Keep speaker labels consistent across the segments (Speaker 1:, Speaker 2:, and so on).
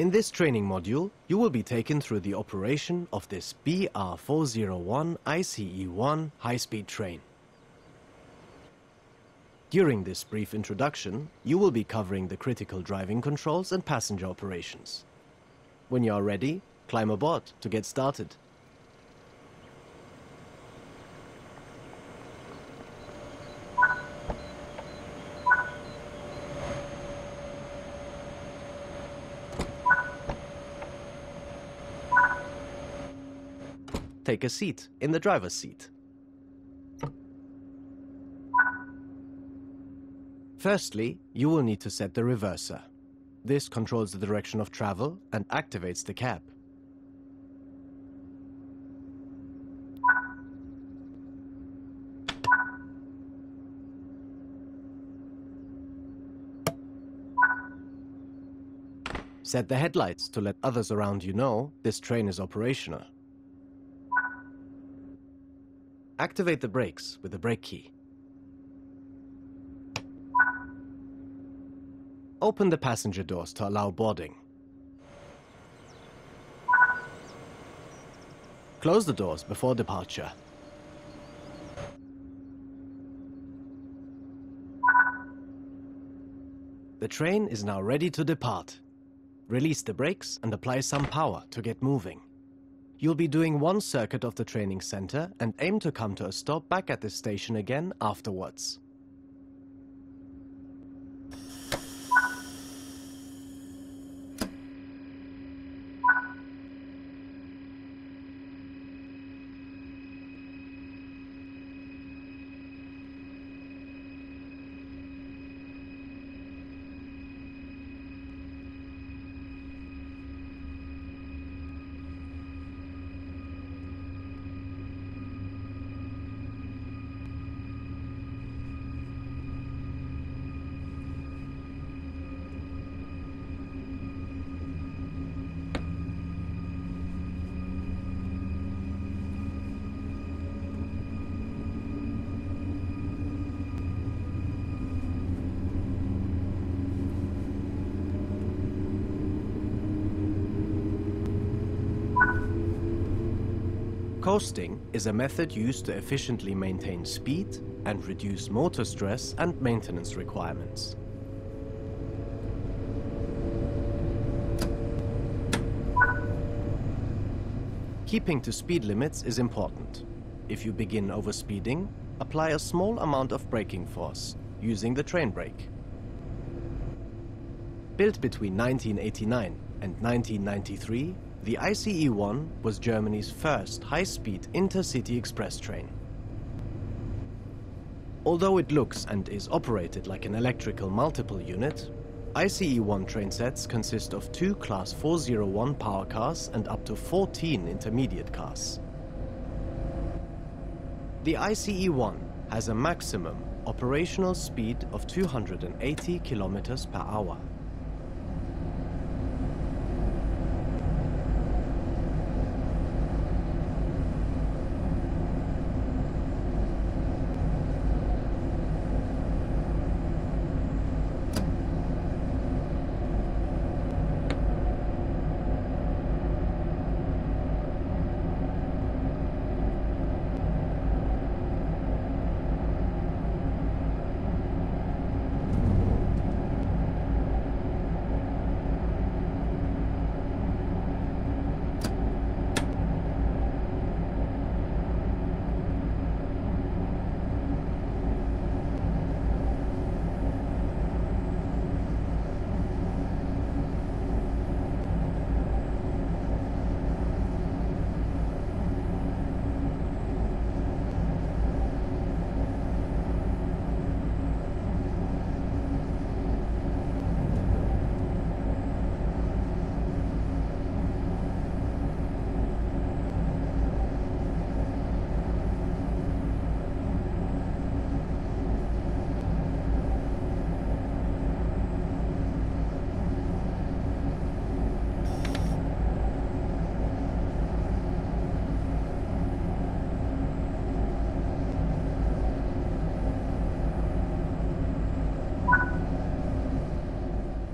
Speaker 1: In this training module, you will be taken through the operation of this BR401 ICE-1 high-speed train. During this brief introduction, you will be covering the critical driving controls and passenger operations. When you are ready, climb aboard to get started. Take a seat in the driver's seat. Firstly, you will need to set the reverser. This controls the direction of travel and activates the cab. Set the headlights to let others around you know this train is operational. Activate the brakes with the brake key. Open the passenger doors to allow boarding. Close the doors before departure. The train is now ready to depart. Release the brakes and apply some power to get moving. You'll be doing one circuit of the training center and aim to come to a stop back at this station again afterwards. Coasting is a method used to efficiently maintain speed and reduce motor stress and maintenance requirements. Keeping to speed limits is important. If you begin overspeeding, apply a small amount of braking force using the train brake. Built between 1989 and 1993, the ICE-1 was Germany's first high-speed intercity express train. Although it looks and is operated like an electrical multiple unit, ICE-1 train sets consist of two Class 401 power cars and up to 14 intermediate cars. The ICE-1 has a maximum operational speed of 280 kilometers per hour.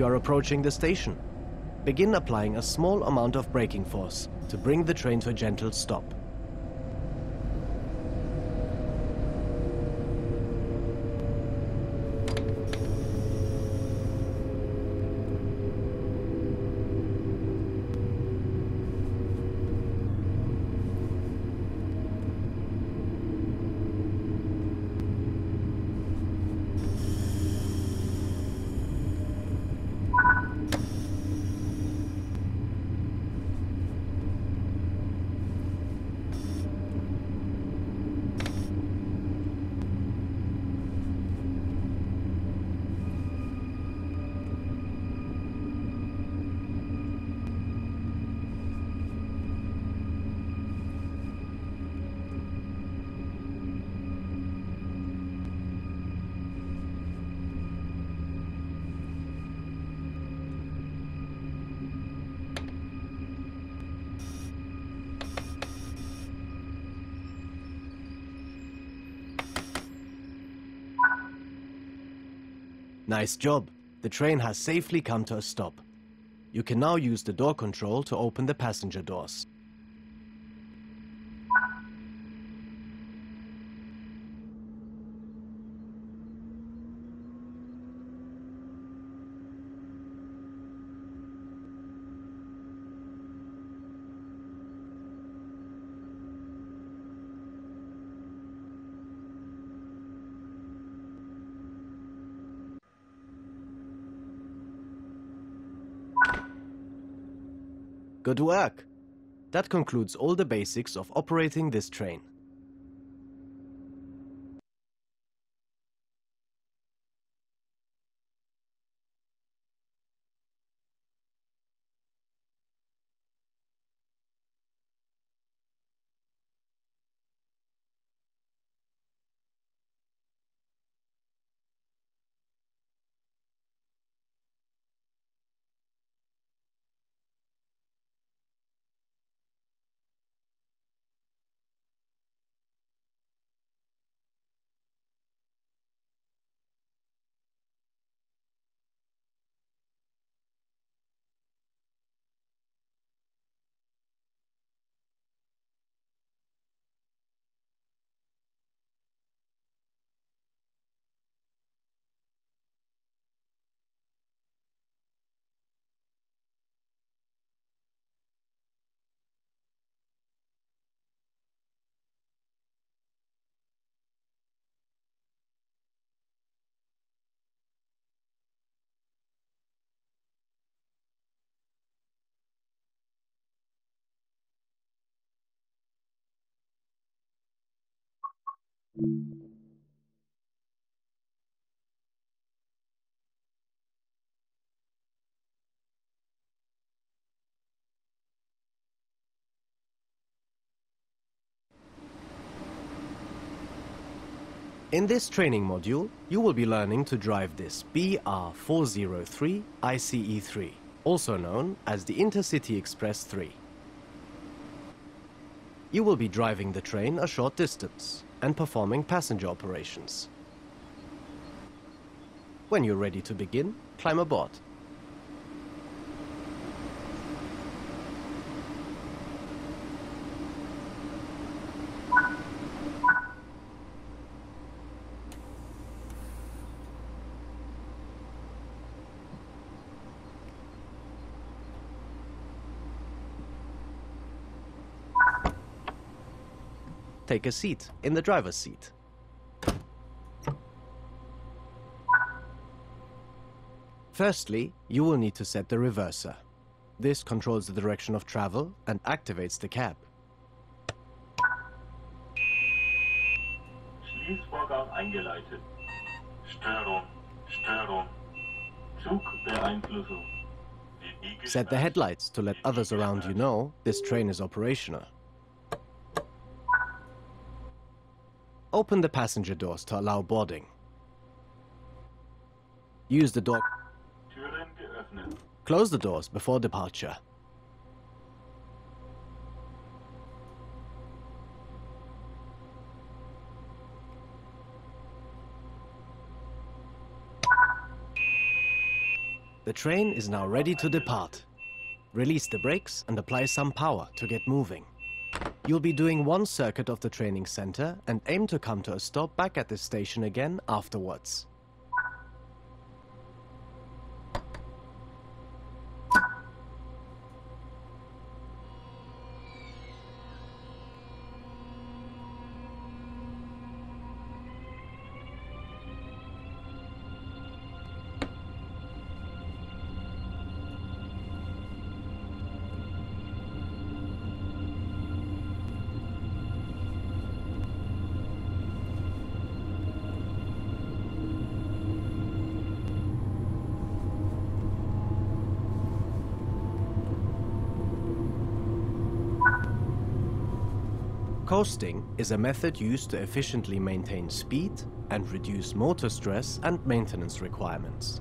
Speaker 1: You are approaching the station. begin applying a small amount of braking force to bring the train to a gentle stop. Nice job. The train has safely come to a stop. You can now use the door control to open the passenger doors. Good work! That concludes all the basics of operating this train. In this training module, you will be learning to drive this BR403 ICE3, also known as the Intercity Express 3. You will be driving the train a short distance and performing passenger operations. When you're ready to begin, climb aboard. Take a seat in the driver's seat. Firstly, you will need to set the reverser. This controls the direction of travel and activates the cab.
Speaker 2: Schließvorgang eingeleitet. Störung, Störung. Zugbeeinflussung.
Speaker 1: Set the headlights to let others around you know this train is operational. Open the passenger doors to allow boarding. Use the door... Close the doors before departure. The train is now ready to depart. Release the brakes and apply some power to get moving. You'll be doing one circuit of the training center and aim to come to a stop back at this station again afterwards. Coasting is a method used to efficiently maintain speed and reduce motor stress and maintenance requirements.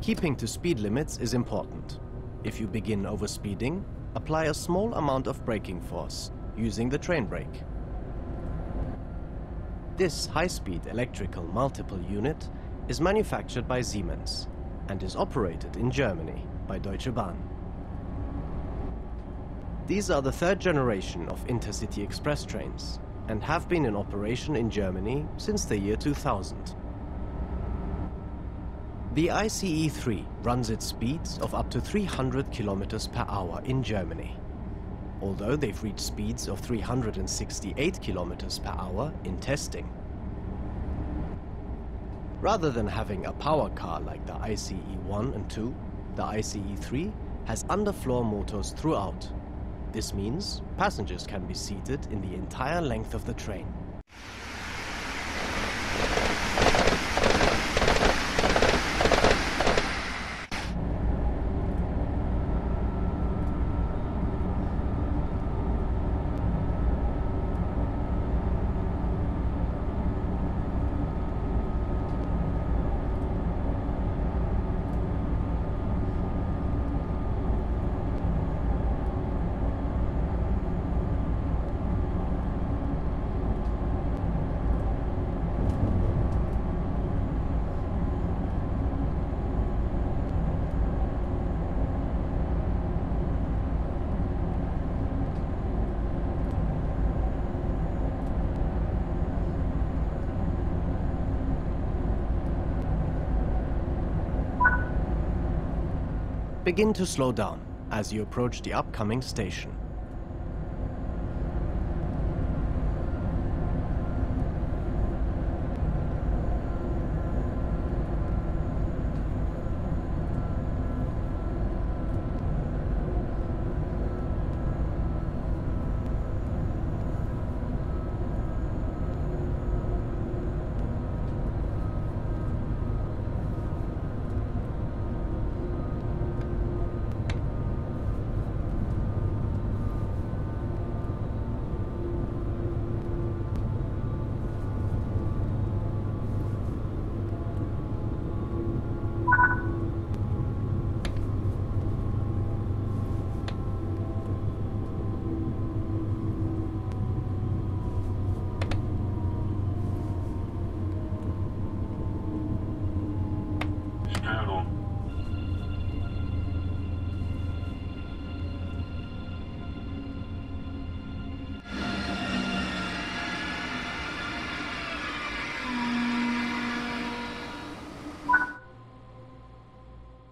Speaker 1: Keeping to speed limits is important. If you begin overspeeding, apply a small amount of braking force using the train brake. This high-speed electrical multiple unit is manufactured by Siemens and is operated in Germany by Deutsche Bahn. These are the third generation of intercity express trains and have been in operation in Germany since the year 2000. The ICE 3 runs at speeds of up to 300 kilometers per hour in Germany, although they've reached speeds of 368 kilometers per hour in testing. Rather than having a power car like the ICE 1 and 2, the ICE 3 has underfloor motors throughout. This means passengers can be seated in the entire length of the train. Begin to slow down as you approach the upcoming station.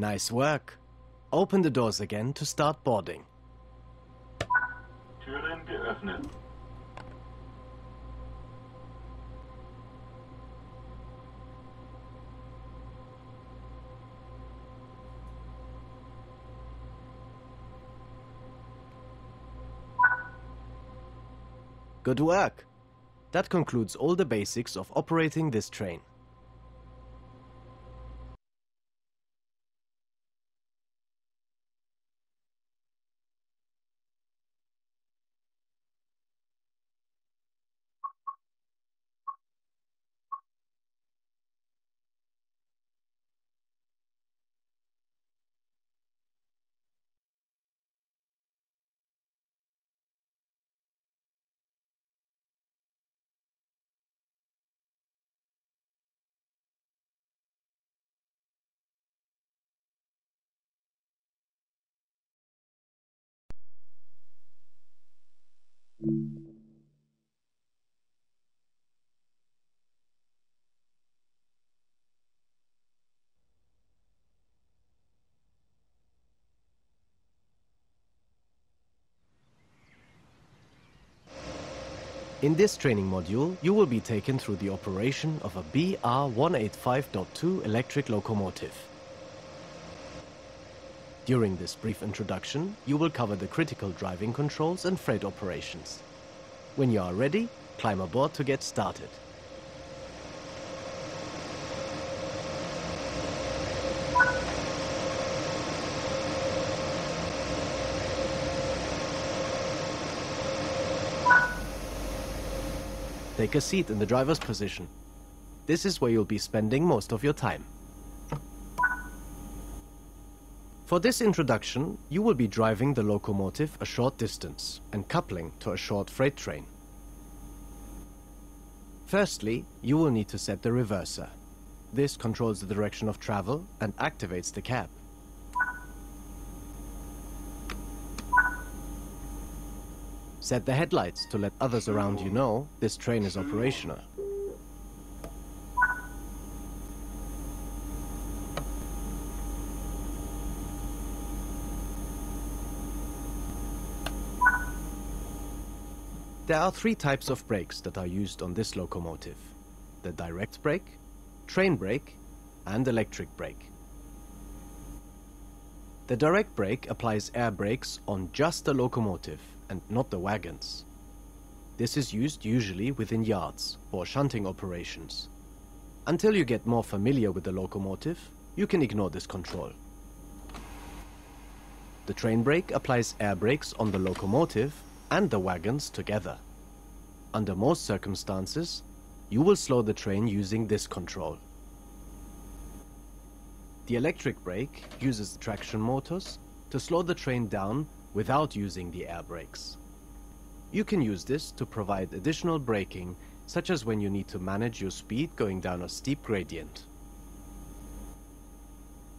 Speaker 1: Nice work. Open the doors again to start boarding.
Speaker 2: Türen geöffnet.
Speaker 1: Good work. That concludes all the basics of operating this train. In this training module, you will be taken through the operation of a BR-185.2 electric locomotive. During this brief introduction, you will cover the critical driving controls and freight operations. When you are ready, climb aboard to get started. Take a seat in the driver's position. This is where you'll be spending most of your time. For this introduction, you will be driving the locomotive a short distance and coupling to a short freight train. Firstly, you will need to set the reverser. This controls the direction of travel and activates the cab. Set the headlights to let others around you know this train is operational. There are three types of brakes that are used on this locomotive. The direct brake, train brake, and electric brake. The direct brake applies air brakes on just the locomotive and not the wagons. This is used usually within yards for shunting operations. Until you get more familiar with the locomotive, you can ignore this control. The train brake applies air brakes on the locomotive and the wagons together. Under most circumstances, you will slow the train using this control. The electric brake uses traction motors to slow the train down without using the air brakes. You can use this to provide additional braking, such as when you need to manage your speed going down a steep gradient.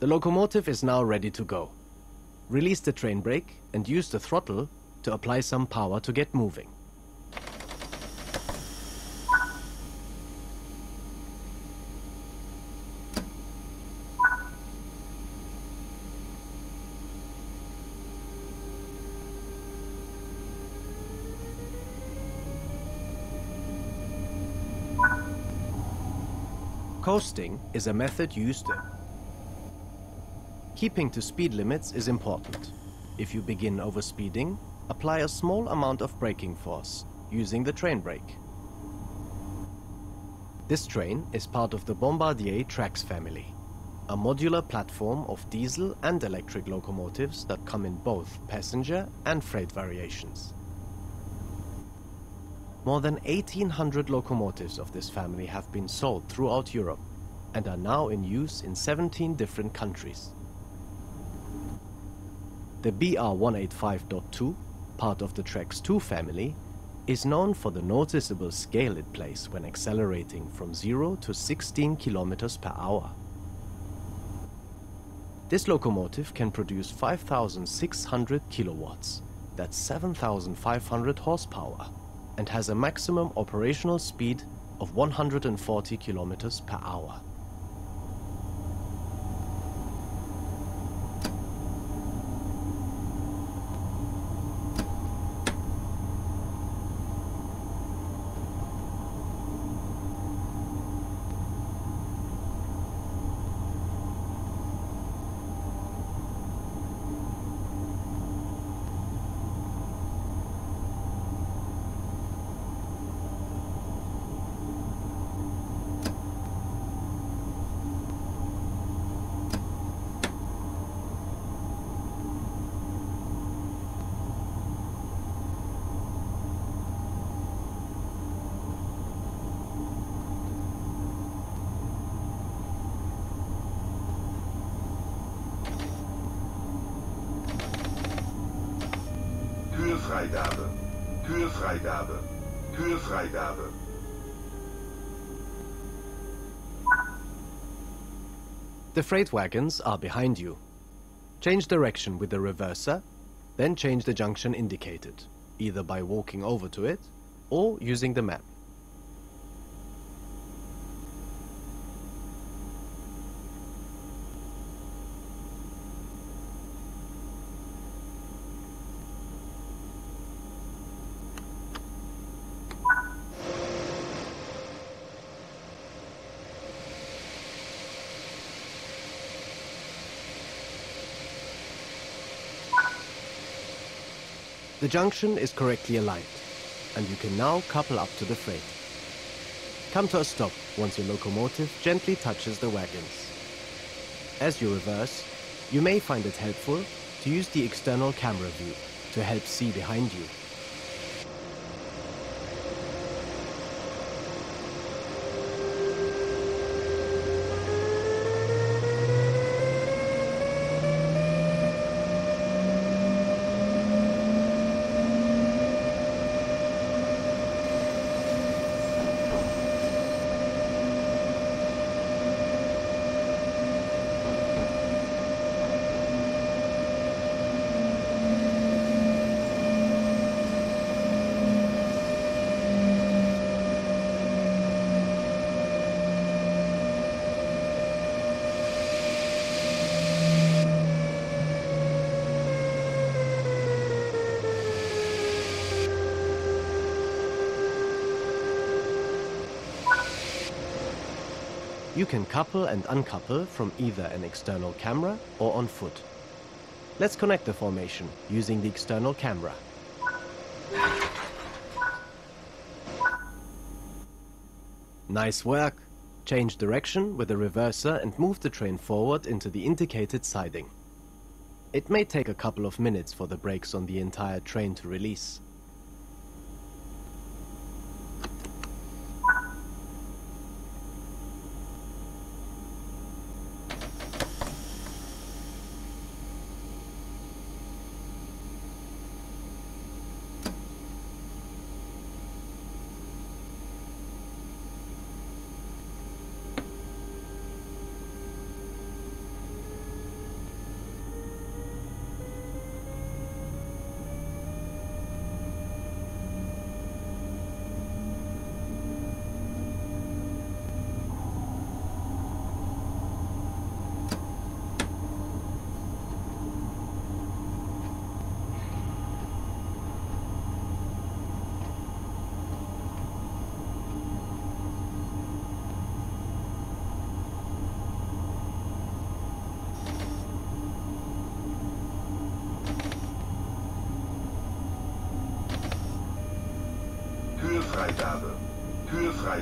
Speaker 1: The locomotive is now ready to go. Release the train brake and use the throttle to apply some power to get moving. Coasting is a method used. Keeping to speed limits is important. If you begin overspeeding, apply a small amount of braking force using the train brake. This train is part of the Bombardier TRAXX family, a modular platform of diesel and electric locomotives that come in both passenger and freight variations. More than 1800 locomotives of this family have been sold throughout Europe and are now in use in 17 different countries. The BR185.2, part of the TRAXX 2 family, is known for the noticeable scale it plays when accelerating from 0 to 16 km per hour. This locomotive can produce 5,600 kilowatts, that's 7,500 horsepower, and has a maximum operational speed of 140 kilometers per hour.
Speaker 3: Kühlfreigabe. Kühlfreigabe. Kühlfreigabe.
Speaker 1: The freight wagons are behind you. Change direction with the reverser, then change the junction indicated, either by walking over to it or using the map. The junction is correctly aligned, and you can now couple up to the freight. Come to a stop once your locomotive gently touches the wagons. As you reverse, you may find it helpful to use the external camera view to help see behind you. You can couple and uncouple from either an external camera or on foot. Let's connect the formation using the external camera. Nice work! Change direction with the reverser and move the train forward into the indicated siding. It may take a couple of minutes for the brakes on the entire train to release.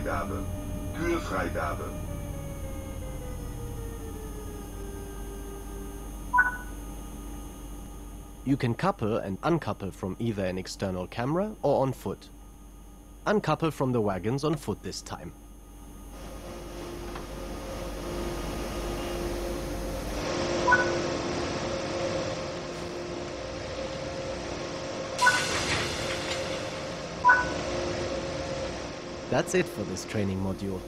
Speaker 3: Kühlfreigabe.
Speaker 1: You can couple and uncouple from either an external camera or on foot. Uncouple from the wagons on foot this time. That's it for this training module.